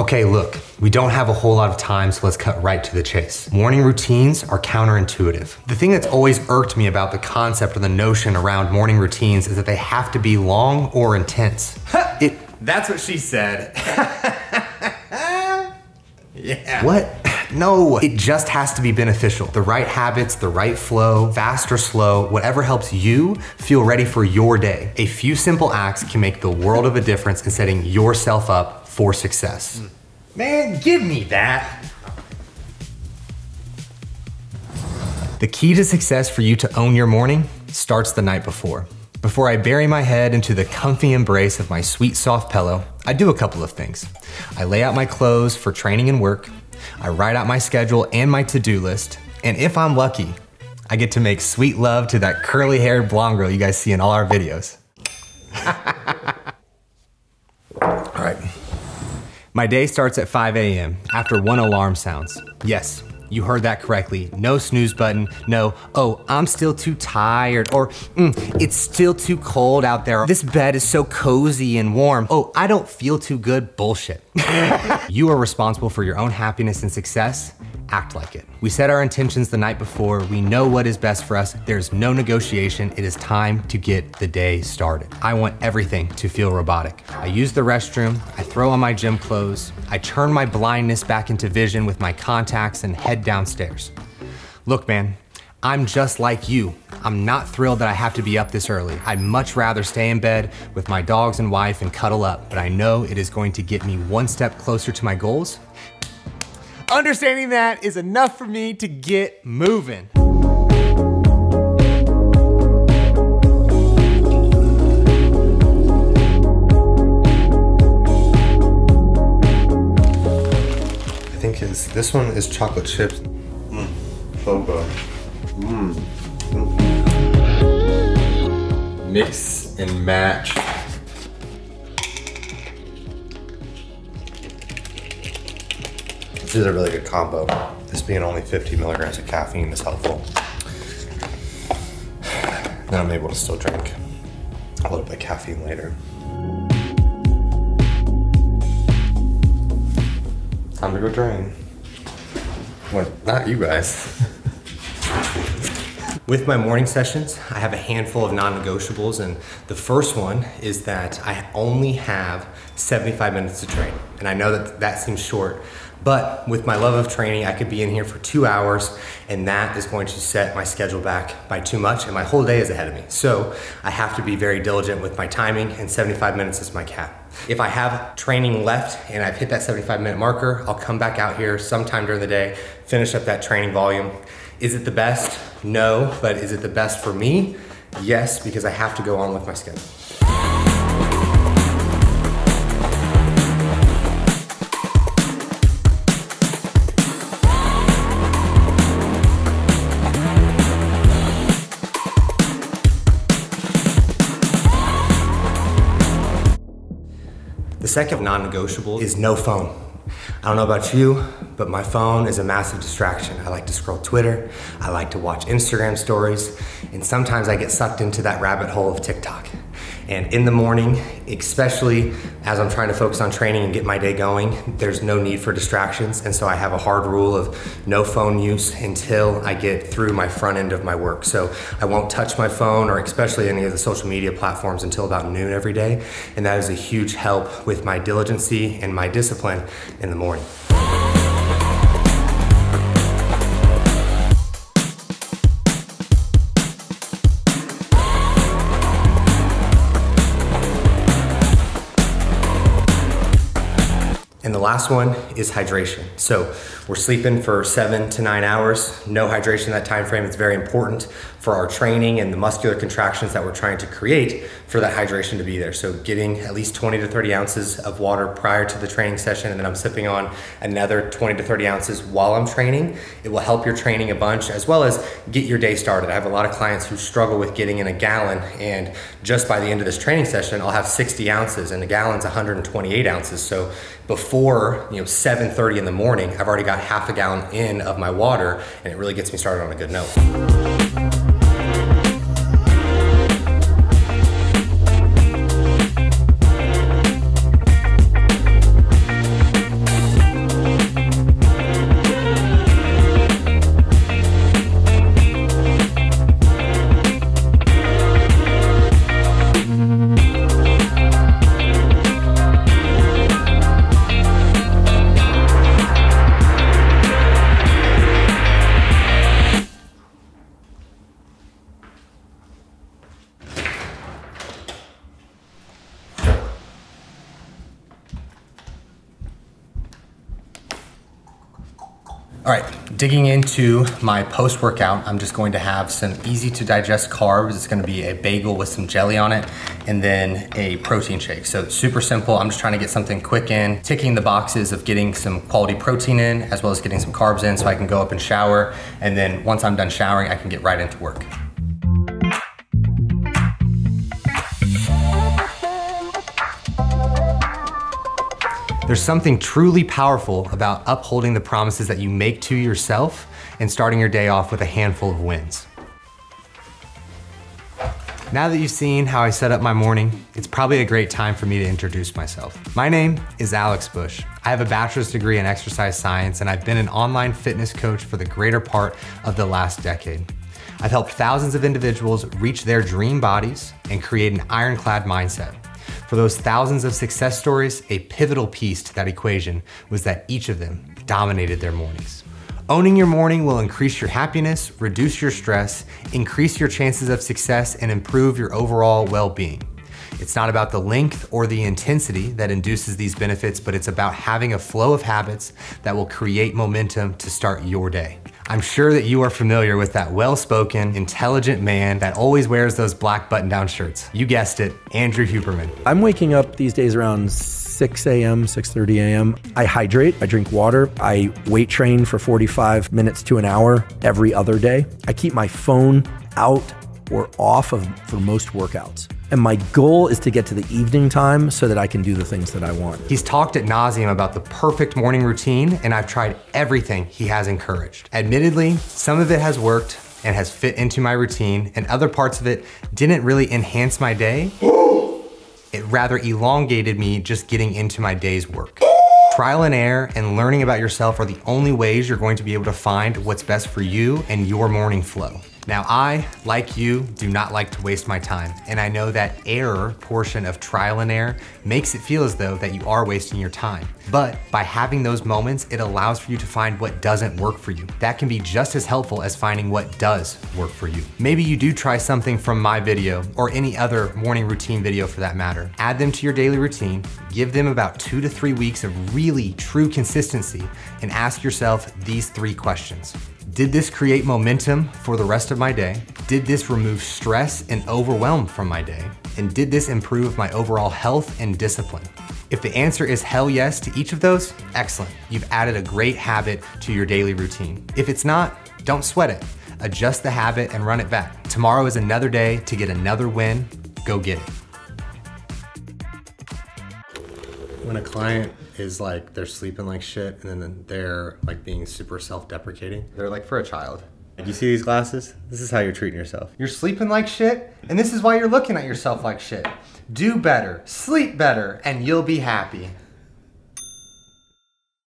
Okay, look, we don't have a whole lot of time, so let's cut right to the chase. Morning routines are counterintuitive. The thing that's always irked me about the concept or the notion around morning routines is that they have to be long or intense. it That's what she said. yeah. What? No, it just has to be beneficial. The right habits, the right flow, fast or slow, whatever helps you feel ready for your day. A few simple acts can make the world of a difference in setting yourself up for success. Man, give me that. The key to success for you to own your morning starts the night before. Before I bury my head into the comfy embrace of my sweet soft pillow, I do a couple of things. I lay out my clothes for training and work, I write out my schedule and my to-do list, and if I'm lucky, I get to make sweet love to that curly haired blonde girl you guys see in all our videos. all right. My day starts at 5 a.m. after one alarm sounds. Yes, you heard that correctly. No snooze button. No, oh, I'm still too tired. Or, mm, it's still too cold out there. This bed is so cozy and warm. Oh, I don't feel too good. Bullshit. you are responsible for your own happiness and success. Act like it. We set our intentions the night before. We know what is best for us. There's no negotiation. It is time to get the day started. I want everything to feel robotic. I use the restroom. I throw on my gym clothes. I turn my blindness back into vision with my contacts and head downstairs. Look, man, I'm just like you. I'm not thrilled that I have to be up this early. I'd much rather stay in bed with my dogs and wife and cuddle up, but I know it is going to get me one step closer to my goals. Understanding that is enough for me to get moving. I think is this one is chocolate chips. Mm. Boba. Mm. Mix and match. This is a really good combo. This being only 50 milligrams of caffeine is helpful. Then I'm able to still drink a little bit of caffeine later. Time to go train. What? Not you guys. With my morning sessions, I have a handful of non-negotiables and the first one is that I only have 75 minutes to train. And I know that that seems short, but with my love of training, I could be in here for two hours and that is going to set my schedule back by too much and my whole day is ahead of me. So I have to be very diligent with my timing and 75 minutes is my cap. If I have training left and I've hit that 75 minute marker, I'll come back out here sometime during the day, finish up that training volume. Is it the best? No, but is it the best for me? Yes, because I have to go on with my schedule. The second non-negotiable is no phone. I don't know about you, but my phone is a massive distraction. I like to scroll Twitter, I like to watch Instagram stories, and sometimes I get sucked into that rabbit hole of TikTok. And in the morning, especially as I'm trying to focus on training and get my day going, there's no need for distractions. And so I have a hard rule of no phone use until I get through my front end of my work. So I won't touch my phone or especially any of the social media platforms until about noon every day. And that is a huge help with my diligency and my discipline in the morning. The last one is hydration. So we're sleeping for seven to nine hours. No hydration in that time frame. It's very important for our training and the muscular contractions that we're trying to create for that hydration to be there. So getting at least 20 to 30 ounces of water prior to the training session, and then I'm sipping on another 20 to 30 ounces while I'm training. It will help your training a bunch as well as get your day started. I have a lot of clients who struggle with getting in a gallon, and just by the end of this training session, I'll have 60 ounces, and a gallon's 128 ounces. So before you know 7:30 in the morning, I've already got half a gallon in of my water, and it really gets me started on a good note. All right, digging into my post workout, I'm just going to have some easy to digest carbs. It's gonna be a bagel with some jelly on it and then a protein shake. So super simple. I'm just trying to get something quick in, ticking the boxes of getting some quality protein in as well as getting some carbs in so I can go up and shower. And then once I'm done showering, I can get right into work. There's something truly powerful about upholding the promises that you make to yourself and starting your day off with a handful of wins. Now that you've seen how I set up my morning, it's probably a great time for me to introduce myself. My name is Alex Bush. I have a bachelor's degree in exercise science, and I've been an online fitness coach for the greater part of the last decade. I've helped thousands of individuals reach their dream bodies and create an ironclad mindset. For those thousands of success stories, a pivotal piece to that equation was that each of them dominated their mornings. Owning your morning will increase your happiness, reduce your stress, increase your chances of success, and improve your overall well being. It's not about the length or the intensity that induces these benefits, but it's about having a flow of habits that will create momentum to start your day. I'm sure that you are familiar with that well-spoken, intelligent man that always wears those black button-down shirts. You guessed it, Andrew Huberman. I'm waking up these days around 6 a.m., 6:30 a.m. I hydrate, I drink water, I weight train for 45 minutes to an hour every other day. I keep my phone out or off of for most workouts. And my goal is to get to the evening time so that I can do the things that I want. He's talked at nauseum about the perfect morning routine, and I've tried everything he has encouraged. Admittedly, some of it has worked and has fit into my routine, and other parts of it didn't really enhance my day. It rather elongated me just getting into my day's work. Trial and error and learning about yourself are the only ways you're going to be able to find what's best for you and your morning flow. Now, I, like you, do not like to waste my time, and I know that error portion of trial and error makes it feel as though that you are wasting your time. But by having those moments, it allows for you to find what doesn't work for you. That can be just as helpful as finding what does work for you. Maybe you do try something from my video or any other morning routine video for that matter. Add them to your daily routine, give them about two to three weeks of really true consistency, and ask yourself these three questions. Did this create momentum for the rest of my day? Did this remove stress and overwhelm from my day? And did this improve my overall health and discipline? If the answer is hell yes to each of those, excellent. You've added a great habit to your daily routine. If it's not, don't sweat it. Adjust the habit and run it back. Tomorrow is another day to get another win. Go get it. When a client is like they're sleeping like shit and then they're like being super self-deprecating. They're like for a child. Like you see these glasses? This is how you're treating yourself. You're sleeping like shit and this is why you're looking at yourself like shit. Do better, sleep better, and you'll be happy.